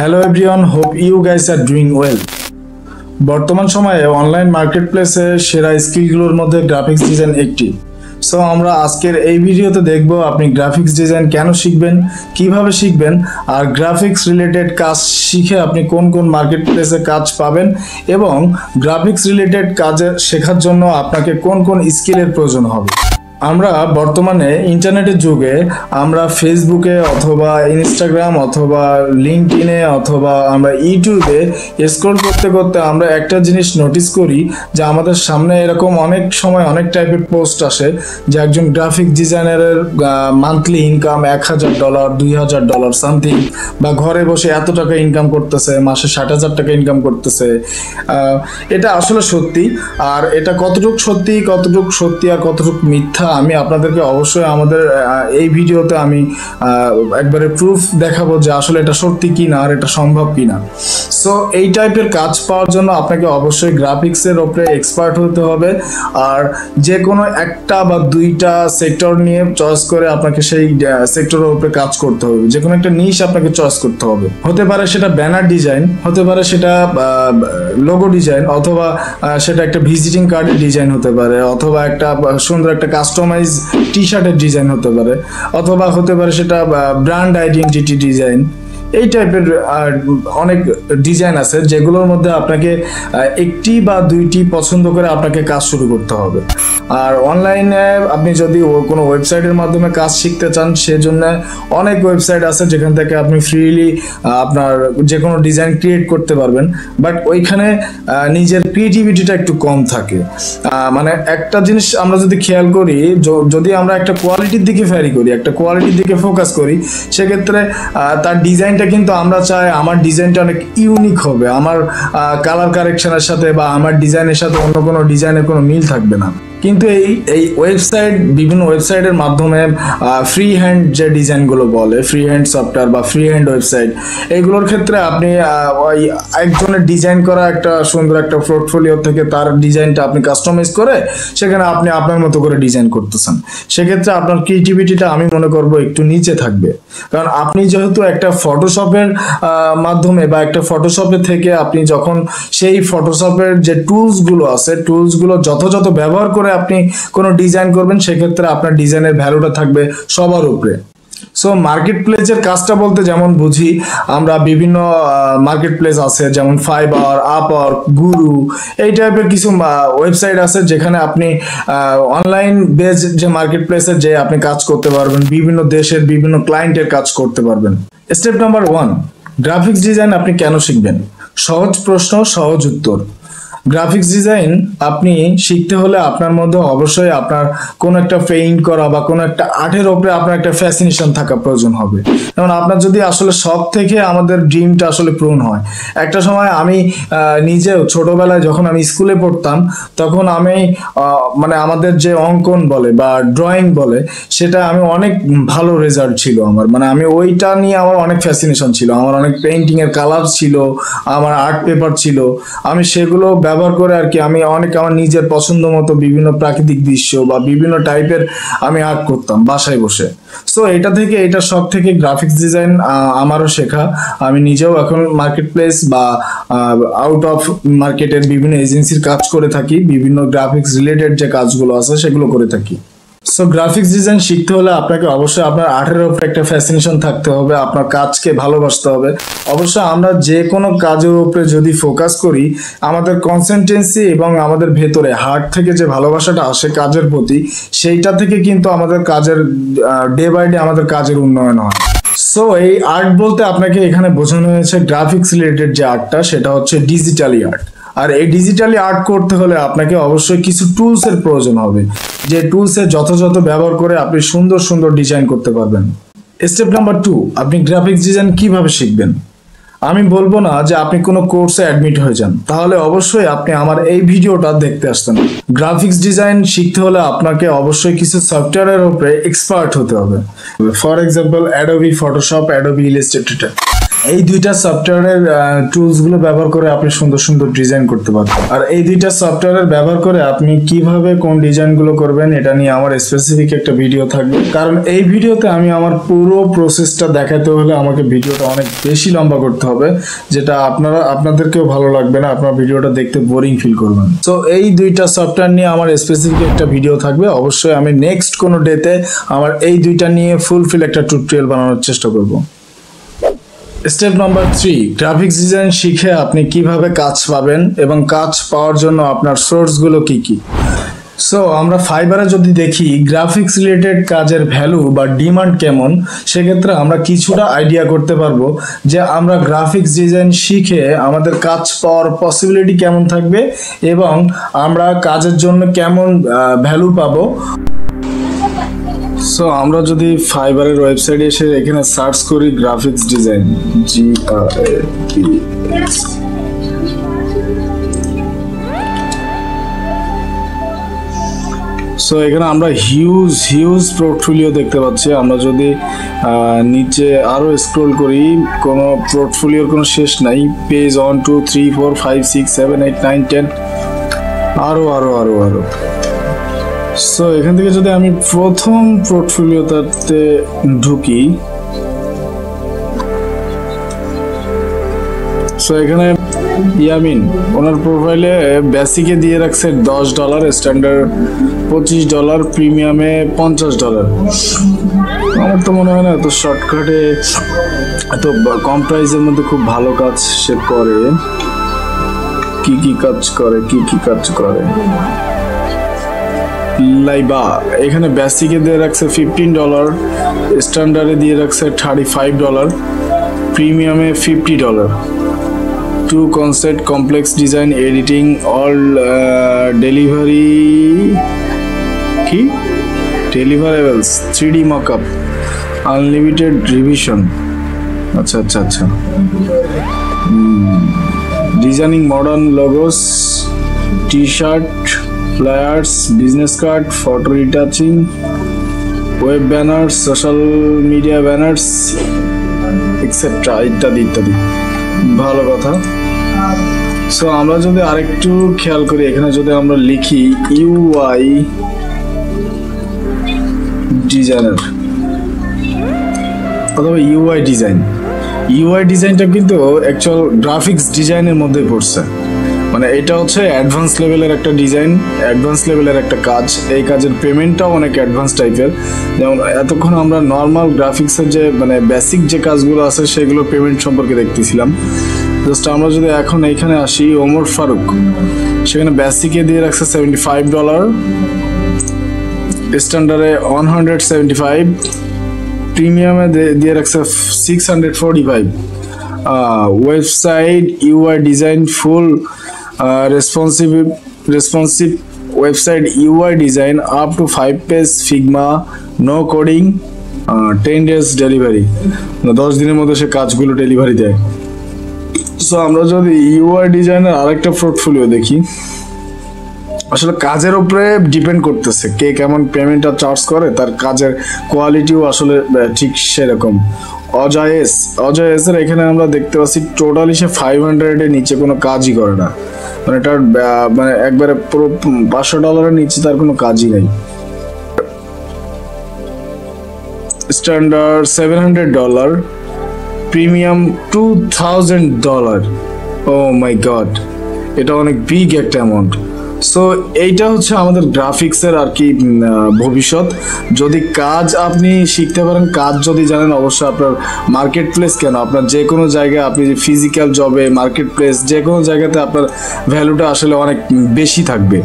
Hello everyone hope you guys are doing well বর্তমান সময়ে online market প্লেসে সেরা স্কিলগুলোর মধ্যে গ্রাফিক্স ডিজাইন একটি। সো আমরা আজকের এই ভিডিওতে দেখব আপনি গ্রাফিক্স ডিজাইন কেন শিখবেন, কীভাবে শিখবেন, আর গ্রাফিক্স রিলেটেড কাজ শিখে আপনি কোন কোন মার্কেট প্লেসে কাজ পাবেন, এবং গ্রাফিক্স রিলেটেড কাজে শেখার জন্য আপনাকে কোন কোন স্কিলের প্রয়োজন হবে। আমরা বর্তমানে ইন্টারনেটের যুগে আমরা ফেসবুকে অথবা ইনস্টাগ্রাম অথবা লিঙ্কডিনে অথবা আমরা ইউটিউবে স্ক্রল করতে করতে আমরা একটা জিনিস নোটিস করি যে আমাদের সামনে এরকম অনেক সময় অনেক টাইপের পোস্ট আসে যে একজন গ্রাফিক ডিজাইনারের মান্থলি ইনকাম এক হাজার ডলার দুই হাজার ডলার সামথিং বা ঘরে বসে এত টাকা ইনকাম করতেছে, মাসে ষাট হাজার টাকা ইনকাম করতেছে। এটা আসলে সত্যি। আর এটা কতটুকু সত্যি কতটুকু সত্যি আর কতটুকু মিথ্যা আমি আপনাদেরকে অবশ্যই আমাদের এই ভিডিওতে আমি একবারে প্রুফ দেখাবো যে আসলে এটা সত্যি কি না আর এটা সম্ভব কি না সো এই টাইপের কাজ পাওয়ার জন্য আপনাকে অবশ্যই গ্রাফিক্সের ওপরে এক্সপার্ট হতে হবে। আর যে কোনো একটা বা দুইটা সেক্টর নিয়ে চয়েস করে আপনাকে সেই সেক্টরের উপরে কাজ করতে হবে। যে কোনো একটা নিশ আপনাকে চয়েস করতে হবে। হতে পারে সেটা ব্যানার ডিজাইন হতে পারে সেটা লোগো ডিজাইন অথবা সেটা একটা ভিজিটিং কার্ডের ডিজাইন হতে পারে, অথবা একটা সুন্দর একটা কাস্টমাইজ টি শার্টের ডিজাইন হতে পারে অথবা হতে পারে সেটা ব্র্যান্ড আইডেন্টিটি ডিজাইন এই টাইপের অনেক ডিজাইন আছে যেগুলোর মধ্যে আপনাকে একটি বা দুইটি পছন্দ করে আপনাকে কাজ শুরু করতে হবে। আর অনলাইনে আপনি যদি কোনো ওয়েবসাইটের মাধ্যমে কাজ শিখতে চান, সেজন্য অনেক ওয়েবসাইট আছে যেখান থেকে আপনি ফ্রিলি আপনার যে কোনো ডিজাইন ক্রিয়েট করতে পারবেন। বাট ওইখানে নিজের ক্রিয়েটিভিটিটা একটু কম থাকে। মানে একটা জিনিস আমরা যদি খেয়াল করি যদি আমরা একটা কোয়ালিটির দিকে ফ্যারি করি, একটা কোয়ালিটির দিকে ফোকাস করি, সেক্ষেত্রে তার তার ডিজাইনটা কিন্তু আমরা চাই আমার ডিজাইনটা অনেক ইউনিক হবে। আমার কালার কারেকশনের সাথে বা আমার ডিজাইনের সাথে অন্য কোনো ডিজাইনের কোনো মিল থাকবে না। কিন্তু এই এই ওয়েবসাইট বিভিন্ন ওয়েবসাইটের মাধ্যমে ফ্রি হ্যান্ড যে ডিজাইনগুলো বলে ফ্রি হ্যান্ড সফটওয়্যার বা ফ্রি হ্যান্ড ওয়েবসাইট এইগুলোর ক্ষেত্রে আপনি ওই একজনের ডিজাইন করা একটা সুন্দর একটা পোর্টফোলিও থেকে তার ডিজাইনটা আপনি কাস্টমাইজ করে সেখানে আপনি আপনার মতো করে ডিজাইন করতেছেন। সেক্ষেত্রে আপনার ক্রিয়েটিভিটিটা আমি মনে করব একটু নিচে থাকবে। কারণ আপনি যেহেতু একটা ফটোশপের মাধ্যমে বা একটা ফটোশপে থেকে আপনি যখন সেই ফটোশপের যে টুলসগুলো আছে টুলসগুলো যথাযথ ব্যবহার করে আপনি কোনো ডিজাইন করবেন, সেক্ষেত্রে আপনার ডিজাইনের ভ্যালুটা থাকবে সবার উপরে। সো মার্কেট প্লেসের কাজটা বলতে যেমন বুঝি, আমরা বিভিন্ন মার্কেট প্লেস আছে, যেমন ফাইবার আপর গুরু এই টাইপের কিছু ওয়েবসাইট আছে যেখানে আপনি অনলাইন বেস যে মার্কেট প্লেসে যে আপনি কাজ করতে পারবেন, বিভিন্ন দেশের বিভিন্ন ক্লায়েন্টের কাজ করতে পারবেন। Step number one graphics design আপনি কেন শিখবেন? সহজ প্রশ্ন, সহজ উত্তর। গ্রাফিক্স ডিজাইন আপনি শিখতে হলে আপনার মধ্যে অবশ্যই আপনার কোন একটা পেইন্ট করা বা কোন একটা আর্টের উপরে আপনার একটা ফ্যাসিনেশন থাকা প্রয়োজন হবে। যেমন আপনার যদি আসলে সব থেকে আমাদের ড্রিমটা আসলে পূরণ হয়। একটা সময় আমি নিজেও ছোটবেলায় যখন আমি স্কুলে পড়তাম, তখন আমি মানে আমাদের যে অঙ্কন বলে বা ড্রয়িং বলে, সেটা আমি অনেক ভালো রেজাল্ট ছিল আমার। মানে আমি ওইটা নিয়ে আমার অনেক ফ্যাসিনেশন ছিল। আমার অনেক পেইন্টিং এর কালার ছিল, আমার আর্ট পেপার ছিল। আমি সেগুলো ব্যবহার করে আর কি আমি অনেক আমার নিজের পছন্দ মতো বিভিন্ন প্রাকৃতিক দৃশ্য বা বিভিন্ন টাইপের আমি আর্ট করতাম বাসায় বসে। সো এটা থেকে এটা সব থেকে গ্রাফিক্স ডিজাইন আমারও শেখা। আমি নিজেও এখন মার্কেট প্লেস বা আউট অফ মার্কেটের বিভিন্ন এজেন্সির কাজ করে থাকি। বিভিন্ন গ্রাফিক্স রিলেটেড যে কাজগুলো আছে সেগুলো করে থাকি। সো গ্রাফিক্স ডিজাইন শিখতে হলে আপনাকে অবশ্যই আপনার আর্টের উপরে একটা ফ্যাসিনেশন থাকতে হবে, আপনার কাজকে ভালোবাসতে হবে। অবশ্যই আমরা যে কোনো কাজের উপরে যদি ফোকাস করি, আমাদের কনসেন্টেন্সি এবং আমাদের ভেতরে হার্ট থেকে যে ভালোবাসাটা আসে কাজের প্রতি, সেইটা থেকে কিন্তু আমাদের কাজের ডে বাই ডে আমাদের কাজের উন্নয়ন হয়। সো এই আর্ট বলতে আপনাকে এখানে বোঝানো হয়েছে গ্রাফিক্স রিলেটেড যে আর্টটা সেটা হচ্ছে ডিজিটালি আর্ট আর এই ডিজিটালি আর্ট করতে হলে আপনাকে অবশ্যই কিছু টুলস এর প্রয়োজন হবে, যে টুলস এর যথাযথ ব্যবহার করে আপনি সুন্দর সুন্দর ডিজাইন করতে পারবেন। স্টেপ নাম্বার টু আপনি গ্রাফিক্স ডিজাইন কীভাবে শিখবেন? আমি বলব না যে আপনি কোনো কোর্সে অ্যাডমিট হয়ে যান, তাহলে অবশ্যই আপনি আমার এই ভিডিওটা দেখতে আসতেন। গ্রাফিক্স ডিজাইন শিখতে হলে আপনাকে অবশ্যই কিছু সফটওয়্যারের উপরে এক্সপার্ট হতে হবে। For example Adobe Photoshop Adobe Illustrator এই দুইটা সফটওয়্যারের টুলসগুলো ব্যবহার করে আপনি সুন্দর সুন্দর ডিজাইন করতে পারবেন। আর এই দুইটা সফটওয়্যারের ব্যবহার করে আপনি কীভাবে কোন ডিজাইনগুলো করবেন, এটা নিয়ে আমার স্পেসিফিক একটা ভিডিও থাকবে। কারণ এই ভিডিওতে আমি আমার পুরো প্রসেসটা দেখাতে হলে আমাকে ভিডিওটা অনেক বেশি লম্বা করতে হবে, যেটা আপনারা, আপনাদেরকেও ভালো লাগবে না, আপনার ভিডিওটা দেখতে বোরিং ফিল করবেন। তো এই দুইটা সফটওয়্যার নিয়ে আমার স্পেসিফিক একটা ভিডিও থাকবে। অবশ্যই আমি নেক্সট কোনো ডেতে আমার এই দুইটা নিয়ে ফুলফিল একটা টিউটোরিয়াল বানানোর চেষ্টা করব। Step number three graphics design শিখে আপনি কীভাবে কাজ পাবেন এবং কাজ পাওয়ার জন্য আপনার সোর্সগুলো কি কি? সো আমরা ফাইবারে যদি দেখি গ্রাফিক্স রিলেটেড কাজের ভ্যালু বা ডিমান্ড কেমন, সেক্ষেত্রে আমরা কিছুটা আইডিয়া করতে পারব যে আমরা গ্রাফিক্স ডিজাইন শিখে আমাদের কাজ পাওয়ার পসিবিলিটি কেমন থাকবে এবং আমরা কাজের জন্য কেমন ভ্যালু পাবো। সো আমরা যদি ফাইবারের ওয়েবসাইটে এসে এখানে সার্চ করি গ্রাফিক্স ডিজাইন জি সো এখানে আমরা হিউজ হিউজ পোর্টফোলিও দেখতে পাচ্ছি। আমরা যদি নিচে আরও স্ক্রোল করি, কোনো পোর্টফোলিওর কোনো শেষ নাই। Page one two three four five six seven eight nine ten আরও আরও আরও আরও সো এখান থেকে যদি আমি প্রথম পোর্টফোলিওটাতে ঢুকি সো এখানে ইয়ামিন, ওনার প্রোফাইলে বেসিকে দিয়ে রাখছে দশ ডলার স্ট্যান্ডার্ড পঁচিশ ডলার প্রিমিয়ামে পঞ্চাশ ডলার আমার তো মনে হয় না এত শর্টকাটে এত কম প্রাইসের মধ্যে খুব ভালো কাজ সে করে। কি কি কাজ করে, কি কি কাজ করে? লাইবা এখানে বেসিকে দিয়ে রাখছে ফিফটিন ডলার স্ট্যান্ডার্ডে দিয়ে রাখছে thirty five dollar প্রিমিয়ামে fifty dollar two concept complex design editing all delivery কি? Deliverables three D mockup unlimited revision আচ্ছা আচ্ছা আচ্ছা। Designing modern logos T shirt flyers, business card, photo retouching, web banners, social media banners extra ইত্যাদি ইত্যাদি। ভালো কথা। So আমরা যদি আরেকটু খেয়াল করি, এখানে যদি আমরা লিখি ইউআই ডিজাইনার অথবা ইউআই ডিজাইন ইউআই ডিজাইনটা কিন্তু অ্যাকচুয়াল গ্রাফিক্স ডিজাইনের মধ্যে পড়ছে। মানে এটা হচ্ছে অ্যাডভান্স লেভেলের একটা ডিজাইন অ্যাডভান্স লেভেলের একটা কাজ। এই কাজের পেমেন্টটাও অনেক অ্যাডভান্স টাইপের যেমন এতক্ষণ আমরা নর্মাল গ্রাফিক্সের যে মানে বেসিক যে কাজগুলো আছে, সেগুলো পেমেন্ট সম্পর্কে দেখতেছিলাম। জাস্ট আমরা যদি এখন এইখানে আসি, ওমর ফারুক, সেখানে বেসিকে দিয়ে রাখছে সেভেন্টি ফাইভ ডলার স্ট্যান্ডার্ডে ওয়ান হান্ড্রেড সেভেন্টি ফাইভ প্রিমিয়ামে দিয়ে রাখছে six hundred forty five website UI design full responsive responsive website UI design up to five page Figma no coding ten days delivery দশ দিনের মধ্যে সে কাজগুলো ডেলিভারি দেয়। So আমরা যদি ইউআই ডিজাইনের আরেকটা পোর্টফোলিও দেখি, আসলে কাজের উপরে ডিপেন্ড করতেছে কে কেমন পেমেন্টটা চার্জ করে, তার কাজের কোয়ালিটিও আসলে ঠিক সেরকম। অজয় এস অজয় এস এর এখানে আমরা দেখতে পাচ্ছি টোটালি সে ফাইভ হান্ড্রেডের নিচে কোনো কাজই করে না। মানে এটার মানে একবারে পুরো পাঁচশো ডলারের নিচে তার কোনো কাজই নেই। Standard seven hundred dollar premium two thousand dollar oh my god এটা অনেক বিগ একটা অ্যামাউন্ট সো এইটা হচ্ছে আমাদের গ্রাফিক্সের আর কি ভবিষ্যৎ। যদি কাজ আপনি শিখতে পারেন, কাজ যদি জানেন, অবশ্যই আপনার মার্কেট প্লেস কেন? আপনার যে কোনো জায়গায় আপনি যে ফিজিক্যাল জবে মার্কেট প্লেস যে কোনো জায়গাতে আপনার ভ্যালুটা আসলে অনেক বেশি থাকবে।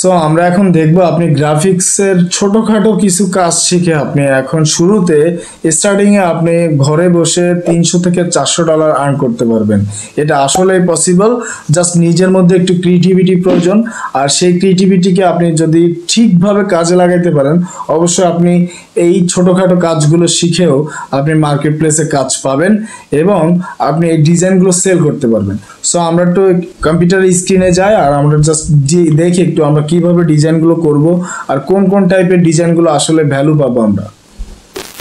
সো আমরা এখন দেখব আপনি গ্রাফিক্সের ছোটখাটো কিছু কাজ শিখে আপনি এখন শুরুতে স্টার্টিংয়ে আপনি ঘরে বসে তিনশো থেকে চারশো ডলার আর্ন করতে পারবেন। এটা আসলেই পসিবল জাস্ট নিজের মধ্যে একটু ক্রিয়েটিভিটি প্রয়োজন। আর সেই ক্রিয়েটিভিটিকে আপনি যদি ঠিকভাবে কাজে লাগাইতে পারেন, অবশ্যই আপনি এই ছোটোখাটো কাজগুলো শিখেও আপনি মার্কেট প্লেসে কাজ পাবেন এবং আপনি এই ডিজাইনগুলো সেল করতে পারবেন। সো আমরা একটু কম্পিউটার স্ক্রিনে যাই আর আমরা জাস্ট দেখি একটু আমরা কীভাবে ডিজাইনগুলো করব আর কোন কোন টাইপের ডিজাইনগুলো আসলে ভ্যালু পাবো আমরা।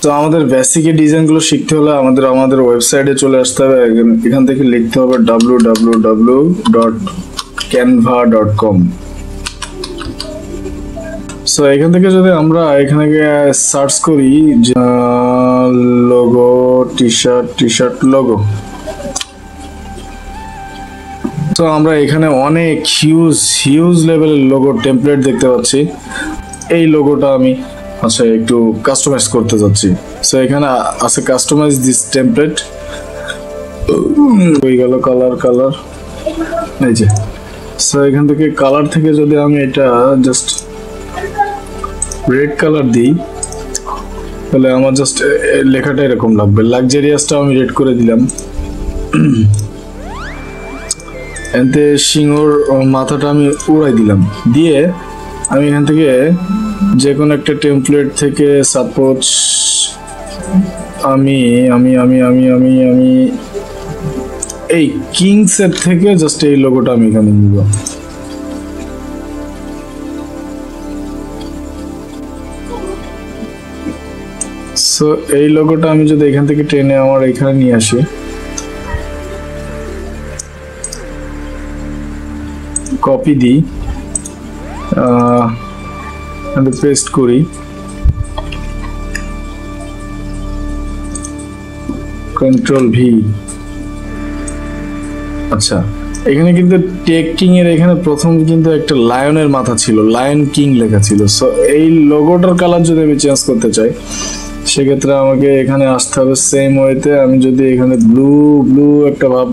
তো আমাদের বেসিক ডিজাইনগুলো শিখতে হলে আমাদের আমাদের ওয়েবসাইটে চলে আসতে হবে। এখান- থেকে লিখতে হবে W W W dot Canva dot com so এখান থেকে যদি আমরা এখানে সার্চ করি logo T shirt T shirt logo তো আমরা এখানে অনেক হিউজ হিউজ লেভেলের লোগো টেমপ্লেট দেখতে পাচ্ছি। এই লোগোটা আমি আচ্ছা একটু কাস্টমাইজ করতে যাচ্ছি। সো এখানে আছে কাস্টমাইজ দিস টেমপ্লেট হয়ে গেল কালার কালার এই যে। সো এখান থেকে কালার থেকে যদি আমি এটা জাস্ট রেড কালার দিই, তাহলে আমার জাস্ট লেখাটা এরকম লাগবে। লাক্সারিয়াসটা আমি রেড করে দিলাম। এতে সিংহর মাথাটা আমি উড়াই দিলাম। দিয়ে আমি এখান থেকে যে কোনো একটা টেমপ্লেট থেকে সাপোজ আমি আমি আমি আমি আমি আমি এই কিংসের থেকে জাস্ট এই লোগোটা আমি এখানে নিব। সো এই লোগোটা আমি যদি এখান থেকে টেনে আমার এখানে নিয়ে আসি। কপি দিই পেস্ট করি। কন্ট্রোল ভি আচ্ছা এখানে কিন্তু টেক কিং এর এখানে প্রথম কিন্তু একটা লায়নের মাথা ছিল লায়ন কিং লেখা ছিল। সো এই লোগোটার কালার যদি আমি চেঞ্জ করতে চাই, সেক্ষেত্রে আমাকে এখানে আসতে হবে সেম ওয়েতে আমি যদি এখানে ব্লু ব্লু একটা ভাব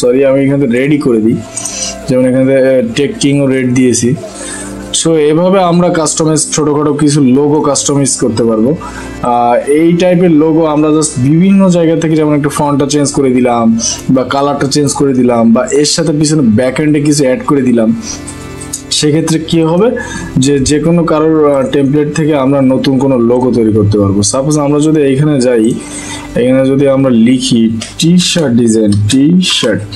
সরি আমি এখানে রেডি করে দিই। যেমন এখানে টেক কিংও রেড দিয়েছি। সো এভাবে আমরা কাস্টমাইজ ছোটখাটো কিছু লোগো কাস্টমাইজ করতে পারব। এই টাইপের লোগো আমরা জাস্ট বিভিন্ন জায়গা থেকে যেমন একটা ফন্টটা চেঞ্জ করে দিলাম, বা কালারটা চেঞ্জ করে দিলাম, বা এর সাথে পিছনে ব্যাক এন্ডে কিছু অ্যাড করে দিলাম, সেক্ষেত্রে কি হবে? যে যে কোনো কারোর টেমপ্লেট থেকে আমরা নতুন কোনো লোগো তৈরি করতে পারব। সাপোজ আমরা যদি এইখানে যাই, এখানে যদি আমরা লিখি T shirt design T shirt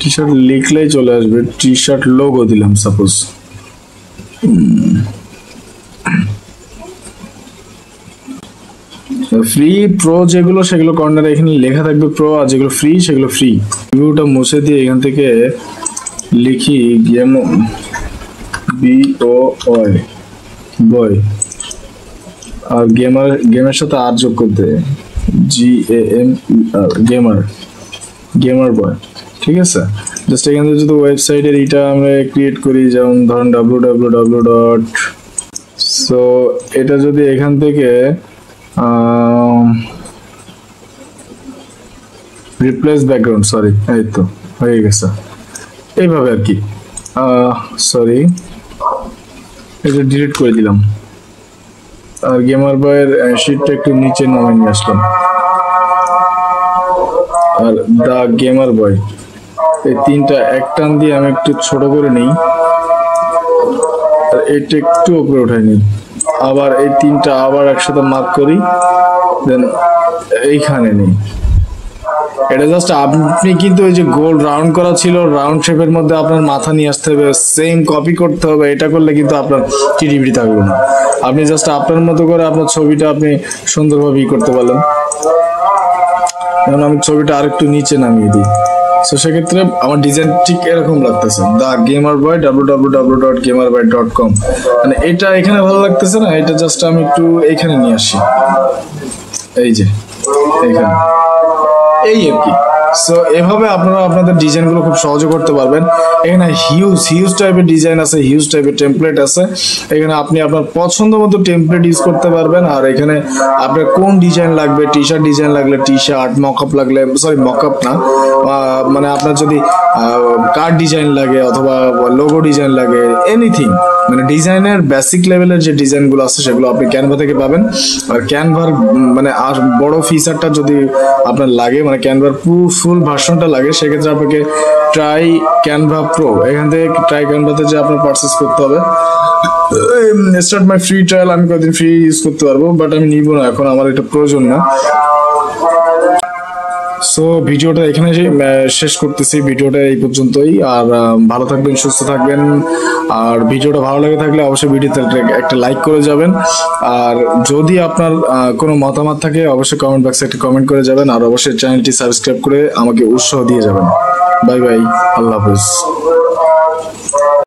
T shirt লিখলেই চলে আসবে টি শার্ট লোগো দিলাম সাপোজ ফ্রি প্রো যেগুলো, সেগুলো কর্নারে এখানে লেখা থাকবে প্রো আর যেগুলো ফ্রি সেগুলো ফ্রি রিভিউটা মুছে দিয়ে এখান থেকে লিখি game B O Y boy আর গেমার গেমের সাথে আর যোগ করতে G A M R gamer gamer boy ঠিক আছে? জাস্ট এখান থেকে যদি ওয়েবসাইটের এটা আমরা ক্রিয়েট করি, যেমন ধরুন W W W dot so এটা যদি এখান থেকে রিপ্লেস ব্যাকগ্রাউন্ড সরি এই তো, হয়ে গেছে। এইভাবে আর কি। সরি এটা ডিলিট করে দিলাম। আর গেমার বয়ের শিটটা একটু নিচে নামিয়ে নিয়ে আসলাম। আর দা গেমার বয় এই তিনটা এক টান দিয়ে আমি একটু ছোট করে নিই। আর এটা একটু উপরে উঠাই নিই। আবার এই তিনটা আবার একসাথে মার্ক করি, দেন এইখানে নেই। এটা জাস্ট আপনি কিন্তু ওই যে গোল রাউন্ড করা ছিল রাউন্ড শেপের মধ্যে আপনার মাথা নিয়ে আসতে হবে সেম কপি করতে হবে, এটা করলে কিন্তু আপনার টিডিবিটি থাকবে না। আপনি জাস্ট আপনার মতো করে আপনার ছবিটা আপনি সুন্দরভাবে ই করতে পারলেন। যেমন আমি ছবিটা আরেকটু নিচে নামিয়ে দিই। তো সেক্ষেত্রে আমার ডিজাইন ঠিক এরকম লাগতেছে। The gamer boy W W W dot gamer boy dot com মানে এটা এখানে ভালো লাগতেছে না, এটা জাস্ট আমি একটু এখানে নিয়ে আসি। এই যে, এখানে। এই আর কি। সো এভাবে আপনারা আপনাদের ডিজাইনগুলো খুব সহজে করতে পারবেন। এখানে হিউজ হিউজ টাইপের ডিজাইন আছে হিউজ টাইপের টেমপ্লেট আছে। এখানে আপনি আপনার পছন্দ মতো টেমপ্লেট ইউজ করতে পারবেন। আর এখানে আপনার কোন ডিজাইন লাগবে টি শার্ট ডিজাইন লাগলে টি শার্ট মকআপ লাগলে সরি মকআপ না মানে আপনার যদি কার্ড ডিজাইন লাগে অথবা লোগো ডিজাইন লাগে এনিথিং মানে ডিজাইনের বেসিক লেভেলের যে ডিজাইনগুলো আছে, সেগুলো আপনি ক্যানভা থেকে পাবেন। আর ক্যানভার মানে আর বড় ফিচারটা যদি আপনার লাগে মানে ক্যানভার পুরো ফুল ভার্সনটা লাগে, সেক্ষেত্রে আপনাকে ট্রাই ক্যানভা প্রো এখান থেকে ট্রাই ক্যানভাতে যে আপনার পারচেস করতে হবে। স্টার্ট মাই ফ্রি ট্রায়াল আমি কয়েকদিন ফ্রি ইউজ করতে পারব বাট আমি নিব না, এখন আমার এটা প্রয়োজন না। সো ভিডিওটা এখানে শেষ করতেছি ভিডিওটা এই পর্যন্তই। আর ভালো থাকবেন, সুস্থ থাকবেন। আর ভিডিওটা ভালো লাগে থাকলে অবশ্যই ভিডিওতে একটা লাইক করে যাবেন। আর যদি আপনার কোনো মতামত থাকে, অবশ্যই কমেন্ট বক্সে একটা কমেন্ট করে যাবেন। আর অবশ্যই চ্যানেলটি সাবস্ক্রাইব করে আমাকে উৎসাহ দিয়ে যাবেন। বাই বাই আল্লাহ হাফিজ।